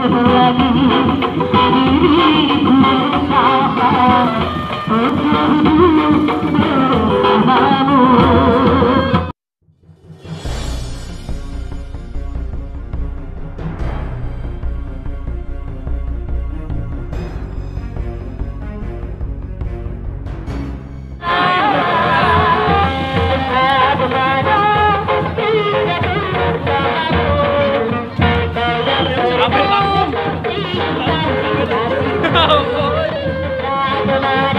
Oh, Hare